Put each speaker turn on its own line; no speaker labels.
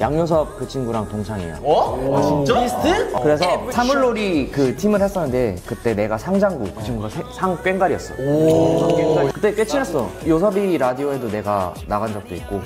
양요섭 그 친구랑 동창이에요.
어? 어 아, 진짜? 어. 비스트?
그래서 어, 네, 사물놀이 그 팀을 했었는데 그때 내가 상장구 그 친구가 세- 상 꽹가리였어. 상 꽹가리. 그때 꽤 친했어. 요섭이 라디오에도 내가 나간 적도 있고.